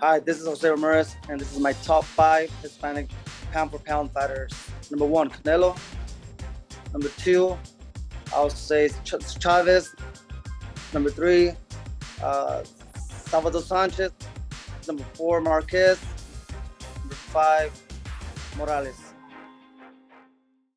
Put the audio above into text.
Hi, this is Jose Ramirez, and this is my top five Hispanic pound for pound fighters. Number one, Canelo. Number two, I'll say Ch- Chavez. Number three, uh, Salvador Sanchez. Number four, Marquez. Number five, Morales.